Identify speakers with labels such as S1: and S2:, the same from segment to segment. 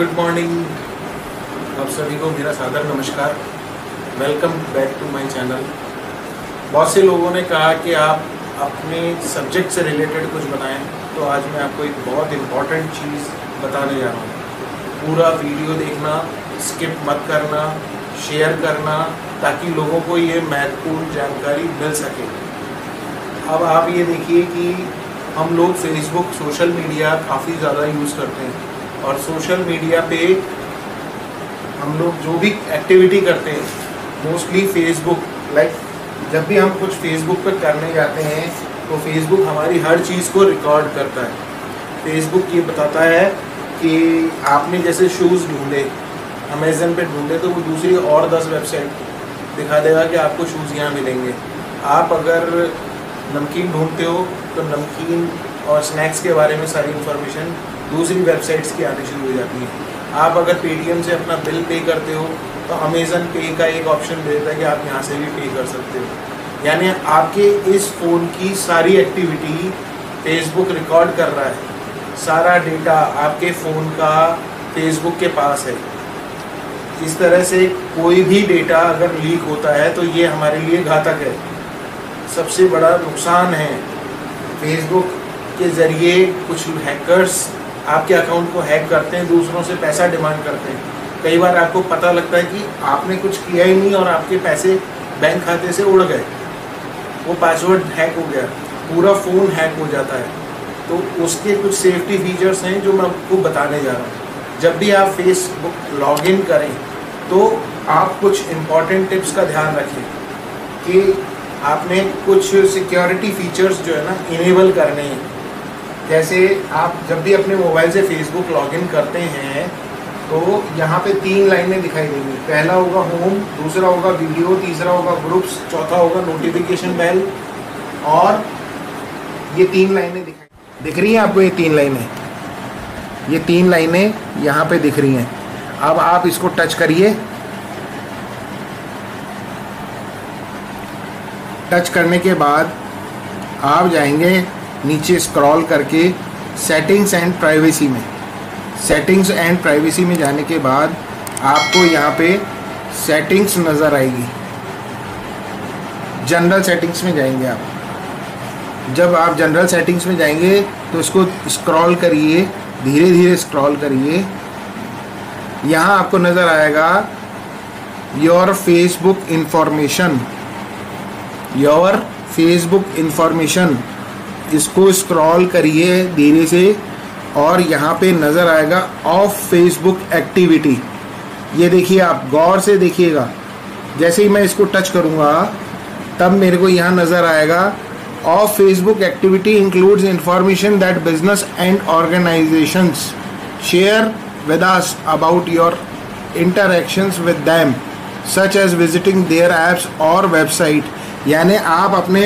S1: Good morning आप सभी को मेरा सादर नमस्कार. Welcome back to my channel बहुत से लोगों ने कहा कि आप अपने सब्जेक्ट से रिलेटेड कुछ बताएँ तो आज मैं आपको एक बहुत इंपॉर्टेंट चीज़ बताने जा रहा हूँ. पूरा वीडियो देखना स्किप मत करना शेयर करना, ताकि लोगों को ये महत्वपूर्ण जानकारी मिल सके. अब आप ये देखिए कि हम लोग फेसबुक सोशल मीडिया काफ़ी ज़्यादा यूज़ करते हैं. और सोशल मीडिया पे हम लोग जो भी एक्टिविटी करते हैं मोस्टली फेसबुक लाइक जब भी हम कुछ फेसबुक पर करने जाते हैं तो फेसबुक हमारी हर चीज़ को रिकॉर्ड करता है। फेसबुक ये बताता है कि आपने जैसे शूज़ ढूंढे अमेज़न पे ढूंढे तो वो दूसरी और दस वेबसाइट दिखा देगा कि आपको शूज़ यहाँ मिलेंगे। आप अगर नमकीन ढूंढते हो तो नमकीन और स्नैक्स के बारे में सारी इन्फॉर्मेशन दूसरी वेबसाइट्स की आनी शुरू हो जाती है। आप अगर पेटीएम से अपना बिल पे करते हो तो अमेज़न पे का एक ऑप्शन देता है कि आप यहाँ से भी पे कर सकते हो। यानी आपके इस फ़ोन की सारी एक्टिविटी फेसबुक रिकॉर्ड कर रहा है। सारा डेटा आपके फ़ोन का फेसबुक के पास है। इस तरह से कोई भी डेटा अगर लीक होता है तो ये हमारे लिए घातक है। सबसे बड़ा नुकसान है फेसबुक के ज़रिए कुछ हैकर्स आपके अकाउंट को हैक करते हैं, दूसरों से पैसा डिमांड करते हैं। कई बार आपको पता लगता है कि आपने कुछ किया ही नहीं और आपके पैसे बैंक खाते से उड़ गए। वो पासवर्ड हैक हो गया, पूरा फ़ोन हैक हो जाता है। तो उसके कुछ सेफ्टी फीचर्स हैं जो मैं आपको बताने जा रहा हूँ। जब भी आप फेसबुक लॉग इन करें तो आप कुछ इंपॉर्टेंट टिप्स का ध्यान रखें कि आपने कुछ सिक्योरिटी फीचर्स जो है ना इनेबल करने हैं। जैसे आप जब भी अपने मोबाइल से फेसबुक लॉगिन करते हैं तो यहाँ पे तीन लाइनें दिखाई देंगी। पहला होगा होम दूसरा होगा वीडियो तीसरा होगा ग्रुप्स चौथा होगा नोटिफिकेशन बेल और ये तीन लाइनें दिखाई दिख रही हैं आपको, ये तीन लाइनें। ये तीन लाइनें यहाँ पे दिख रही हैं। अब आप इसको टच करिए। टच करने के बाद आप जाएँगे नीचे स्क्रॉल करके सेटिंग्स एंड प्राइवेसी में। सेटिंग्स एंड प्राइवेसी में जाने के बाद आपको यहाँ पे सेटिंग्स नज़र आएगी। जनरल सेटिंग्स में जाएँगे आप। जब आप जनरल सेटिंग्स में जाएँगे तो इसको स्क्रॉल करिए धीरे धीरे स्क्रॉल करिए। यहाँ आपको नज़र आएगा your Facebook information your Facebook information इसको स्क्रॉल करिए धीरे से और यहाँ पे नज़र आएगा ऑफ़ फेसबुक एक्टिविटी ये देखिए आप, गौर से देखिएगा। जैसे ही मैं इसको टच करूँगा, तब मेरे को यहाँ नज़र आएगा off Facebook activity includes information that business and organisations share with us about your interactions with them, such as visiting their apps or website यानी आप अपने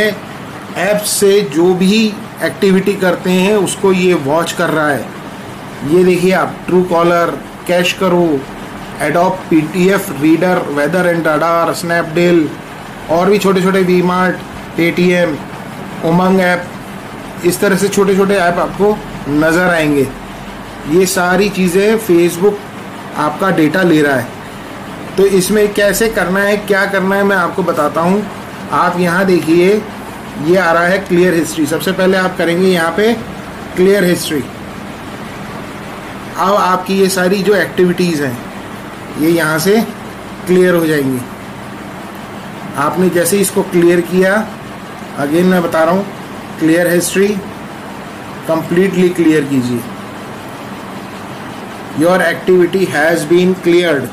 S1: ऐप्स से जो भी एक्टिविटी करते हैं, उसको ये वॉच कर रहा है। ये देखिए आप ट्रू कॉलर कैश करो Adobe P D F reader weather and radar Snapdeal और भी छोटे छोटे वी मार्ट पे पेटीएम उमंग ऐप इस तरह से छोटे छोटे ऐप आपको नज़र आएँगे। ये सारी चीज़ें फेसबुक आपका डेटा ले रहा है। तो इसमें कैसे करना है, क्या करना है, मैं आपको बताता हूँ। आप यहाँ देखिए ये आ रहा है क्लियर हिस्ट्री सबसे पहले आप करेंगे यहाँ पे क्लियर हिस्ट्री अब आपकी ये सारी जो एक्टिविटीज़ हैं, ये यहाँ से क्लियर हो जाएँगी. आपने जैसे इसको क्लियर किया अगेन मैं बता रहा हूँ क्लियर हिस्ट्री कंप्लीटली क्लियर कीजिए. Your activity has been cleared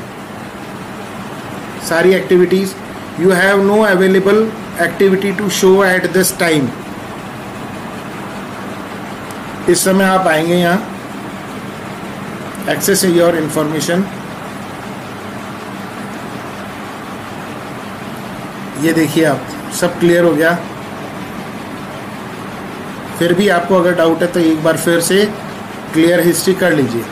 S1: सारी activities you have no available activity to show at this time इस समय आप आएँगे यहाँ। एक्सेस योर इंफॉर्मेशन ये देखिए आप, सब क्लियर हो गया। फिर भी आपको अगर डाउट है तो एक बार फिर से क्लियर हिस्ट्री कर लीजिए।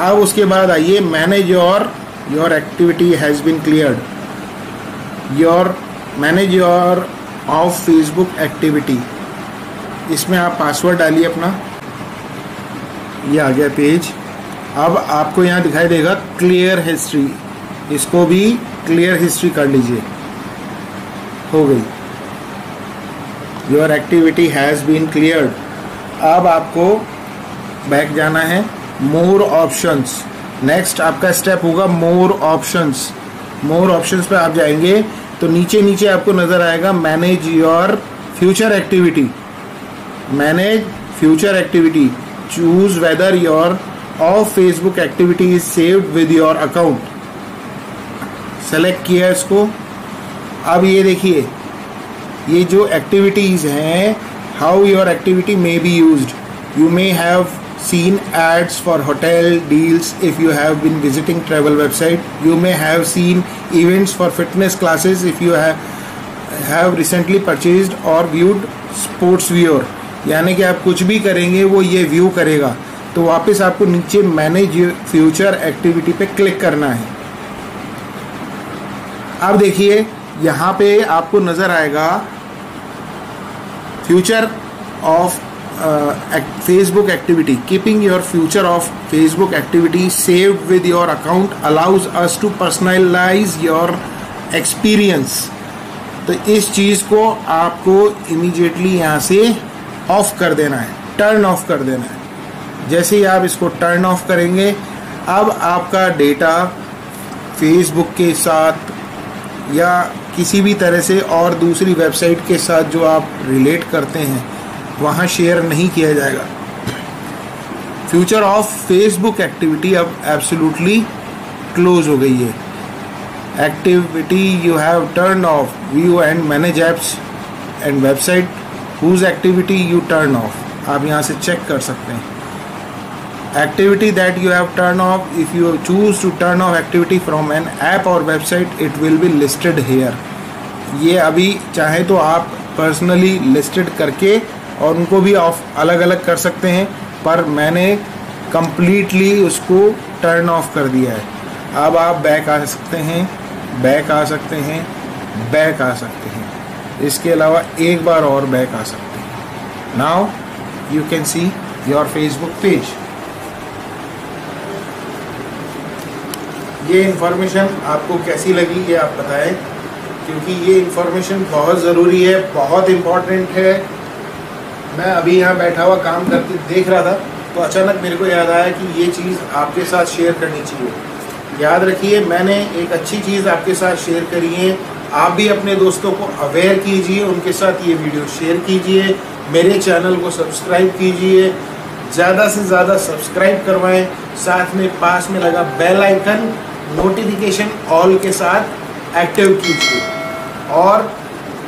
S1: अब उसके बाद आइए manage your your activity has been cleared your manage your off Facebook activity. इसमें आप पासवर्ड डालिए अपना। ये आ गया पेज। अब आपको यहाँ दिखाई देगा क्लियर हिस्ट्री। इसको भी क्लियर हिस्ट्री कर लीजिए। हो गई। Your activity has been cleared. अब आपको बैक जाना है। More options. नेक्स्ट आपका स्टेप होगा मोर ऑप्शंस। मोर ऑप्शंस पे आप जाएँगे। तो नीचे नीचे आपको नज़र आएगा manage your future activity manage future activity choose whether your off Facebook activity is saved with your account select किया इसको. अब ये देखिए, ये जो एक्टिविटीज़ हैं how your activity may be used you may have seen ads for hotel deals if you have been visiting travel website you may have seen events for fitness classes if you have have recently purchased or viewed sports viewer यानी कि आप कुछ भी करेंगे वो ये view करेगा तो वापस आपको नीचे मैनेज फ्यूचर एक्टिविटी पे क्लिक करना है अब देखिए यहाँ पे आपको नज़र आएगा future off Facebook activity keeping your future off Facebook activity saved with your account allows us to personalise your experience तो इस चीज़ को आपको इमीडिएटली यहाँ से ऑफ़ कर देना है टर्न ऑफ़ कर देना है। जैसे ही आप इसको टर्न ऑफ़ करेंगे, अब आपका डेटा फेसबुक के साथ या किसी भी तरह से और दूसरी वेबसाइट के साथ जो आप रिलेट करते हैं वहाँ शेयर नहीं किया जाएगा। फ्यूचर ऑफ़ फेसबुक एक्टिविटी अब एब्सोल्युटली क्लोज हो गई है। Activity you have turn off view and manage apps and website whose activity you turn off आप यहाँ से चेक कर सकते हैं। Activity that you have turned off, if you choose to turn off activity from an app or website, it will be listed here ये अभी चाहे तो आप पर्सनली लिस्टेड करके और उनको भी ऑफ़ अलग अलग कर सकते हैं, पर मैंने कम्प्लीटली उसको टर्न ऑफ़ कर दिया है। अब आप बैक आ सकते हैं बैक आ सकते हैं बैक आ सकते हैं। इसके अलावा एक बार और बैक आ सकते हैं। Now you can see your Facebook page ये इन्फॉर्मेशन आपको कैसी लगी, ये आप बताएँ, क्योंकि ये इन्फॉर्मेशन बहुत ज़रूरी है, बहुत इंपॉर्टेंट है। मैं अभी यहाँ बैठा हुआ काम करके देख रहा था तो अचानक मेरे को याद आया कि ये चीज़ आपके साथ शेयर करनी चाहिए। याद रखिए, मैंने एक अच्छी चीज़ आपके साथ शेयर करी है। आप भी अपने दोस्तों को अवेयर कीजिए, उनके साथ ये वीडियो शेयर कीजिए, मेरे चैनल को सब्सक्राइब कीजिए, ज़्यादा से ज़्यादा सब्सक्राइब करवाएँ, साथ में पास में लगा बेल आइकन नोटिफिकेशन ऑल के साथ एक्टिव कीजिए। और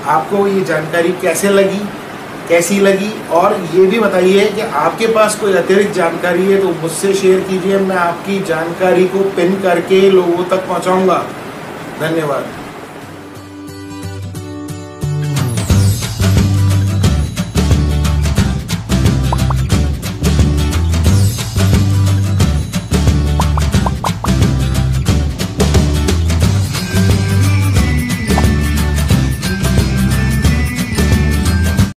S1: आपको ये जानकारी कैसे लगी? कैसी लगी? और ये भी बताइए कि आपके पास कोई अतिरिक्त जानकारी है तो मुझसे शेयर कीजिए, मैं आपकी जानकारी को पिन करके लोगों तक पहुंचाऊँगा। धन्यवाद।